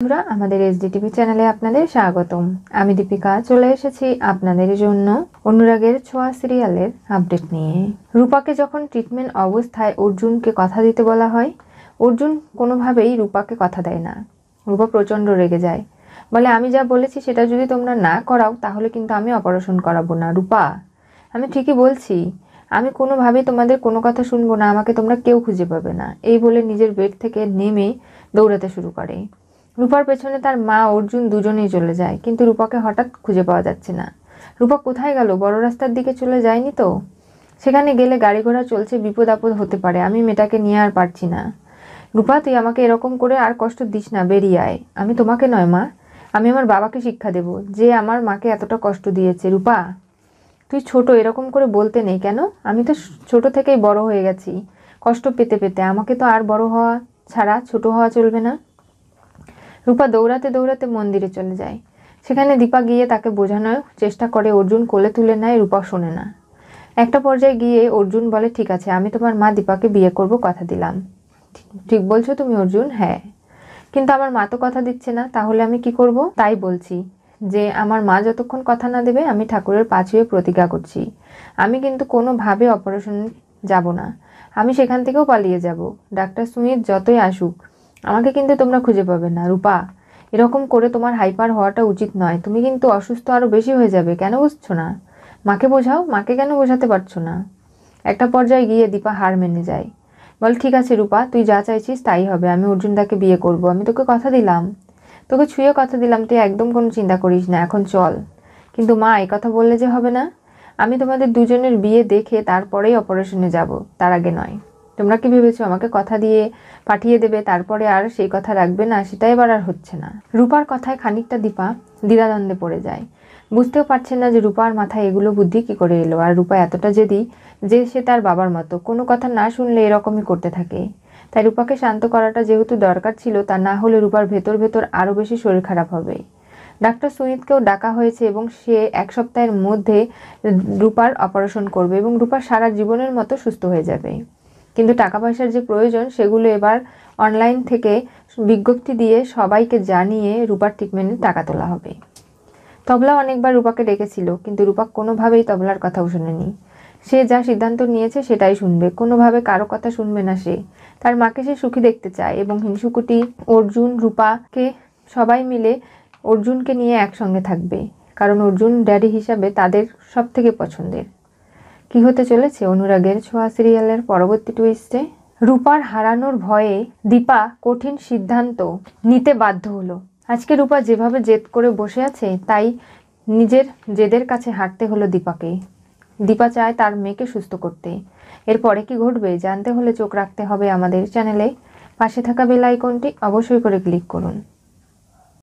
বন্ধুরা, আমাদের এসডিটিভি চ্যানেলে আপনাদের স্বাগতম। আমি দীপিকা, চলে এসেছি আপনাদের জন্য অনুরাগের ছোঁয়া সিরিয়ালের আপডেট নিয়ে। রূপাকে যখন ট্রিটমেন্ট অবস্থায় অর্জুনকে কথা দিতে বলা হয়, অর্জুন কোনোভাবেই রূপাকে কথা দেয় না। রূপা প্রচণ্ড রেগে যায়। বলে, আমি যা বলেছি সেটা যদি তোমরা না করাও, তাহলে কিন্তু আমি অপারেশন করাবো না, রূপা। আমি ঠিকই বলছি। আমি কোনোভাবেই তোমাদের কোনো কথা শুনব না, আমাকে তোমরা কেউ খুঁজে পাবে না। এই বলে নিজের বেড থেকে নেমে দৌড়াতে শুরু করে। রূপার পেছনে তার মা অর্জুন দুজনেই চলে যায়, কিন্তু রূপাকে হঠাৎ খুঁজে পাওয়া যাচ্ছে না। রূপা কোথায় গেল? বড় রাস্তার দিকে চলে যায়নি তো? সেখানে গেলে গাড়ি ঘোড়া চলছে, বিপদ আপদ হতে পারে। আমি মেয়েটাকে নিয়ে আর পারছি না। রূপা, তুই আমাকে এরকম করে আর কষ্ট দিস না, বেরিয়ে আয়। আমি তোমাকে নয়, মা। আমি আমার বাবাকে শিক্ষা দেব, যে আমার মাকে এতটা কষ্ট দিয়েছে। রূপা, তুই ছোট, এরকম করে বলতে নেই কেন? আমি তো ছোট থেকেই বড় হয়ে গেছি। কষ্ট পেতে পেতে। আমাকে তো আর বড় হওয়া ছাড়া, ছোট হওয়া চলবে না। রূপা দৌড়াতে দৌড়াতে মন্দিরে চলে যায়। সেখানে দীপা গিয়ে তাকে বোঝানোর চেষ্টা করে, অর্জুন কোলে তুলে নেয় রূপা শোনে না। একটা পর্যায়ে গিয়ে অর্জুন বলে, ঠিক আছে, আমি তোমার মা দীপাকে বিয়ে করব, কথা দিলাম। ঠিক বলছো তুমি, অর্জুন? হ্যাঁ। কিন্তু আমার মা তো কথা দিচ্ছে না, তাহলে আমি কি করব? তাই বলছি যে, আমার মা যতক্ষণ কথা না দেবে, আমি ঠাকুরের পা প্রতিজ্ঞা করছি। আমি কিন্তু কোনোভাবে অপারেশন যাব না। আমি সেখান থেকেও পালিয়ে যাব। ডাক্তার সুমিত যতই আসুক আমাকে কিন্তু তোমরা খুঁজে পাবে না। রূপা, এরকম করে তোমার হাইপার হওয়াটা উচিত নয়। তুমি কিন্তু অসুস্থ আরও বেশি হয়ে যাবে। কেন বুঝছ না? মাকে বোঝাও। মাকে কেন বোঝাতে পারছ না? একটা পর্যায়ে গিয়ে দীপা হার মেনে যায়। বল, ঠিক আছে রূপা, তুই যা চাইছিস তাই হবে। আমি অর্জুনদাকে বিয়ে করব। আমি তোকে কথা দিলাম। তোকে ছুঁয়ে কথা দিলাম। তুই একদম কোনো চিন্তা করিস না। এখন চল। কিন্তু মা এই কথা বললে যে হবে না? আমি তোমাদের দুজনের বিয়ে দেখে তারপরেই অপারেশনে যাব। তার আগে নয়। তোমরা কি ভেবেছো? আমাকে কথা দিয়ে পাঠিয়ে দেবে, তারপরে আর সেই কথা রাখবে না সেটা এবার আর হচ্ছে না। রূপার কথায় খানিকটা দীপা দ্বিধাদ্বন্দ্বে পড়ে যায়। বুঝতেও পারছে না যে রূপার মাথায় এগুলো বুদ্ধি কি করে এলো, আর রূপা এতটা জেদি যে সে তার বাবার মতো। কোনো কথা না শুনলে এরকমই করতে থাকে। তাই রূপাকে শান্ত করাটা যেহেতু দরকার ছিল, তা না হলে রূপার ভেতর ভেতর আরও বেশি শরীর খারাপ হবে। ডাক্তার সুমিতকেও ডাকা হয়েছে এবং সে এক সপ্তাহের মধ্যে রূপার অপারেশন করবে এবং রূপার সারা জীবনের মতো সুস্থ হয়ে যাবে। কিন্তু টাকা পয়সার যে প্রয়োজন, সেগুলো এবার অনলাইন থেকে বিজ্ঞপ্তি দিয়ে সবাইকে জানিয়ে রূপার ট্রিটমেন্টের টাকা তোলা হবে। তবলা অনেকবার রূপাকে ডেকেছিল, কিন্তু রূপা কোনোভাবেই তবলার কথাও শোনেনি। সে যা সিদ্ধান্ত নিয়েছে সেটাই শুনবে, কোনোভাবে কারও কথা শুনবে না সে। তার মাকে সে সুখী দেখতে চায় এবং হিংসুকুটি, অর্জুন, রূপাকে সবাই মিলে অর্জুনকে নিয়ে একসঙ্গে থাকবে। কারণ অর্জুন ড্যাডি হিসাবে তাদের সব থেকে পছন্দের। কি হতে চলেছে? অনুরাগের ছোঁয়া সিরিয়ালের পরবর্তী টুইস্টে রূপার হারানোর ভয়ে দীপা কঠিন সিদ্ধান্ত নিতে বাধ্য হলো। আজকে রূপা যেভাবে জেদ করে বসে আছে, তাই নিজের জেদের কাছে হাঁটতে হলো দীপাকে। দীপা চায় তার মেয়েকে সুস্থ করতে। এরপরে কি ঘটবে জানতে হলে চোখ রাখতে হবে আমাদের চ্যানেলে। পাশে থাকা বেল আইকনটি অবশ্যই করে ক্লিক করুন।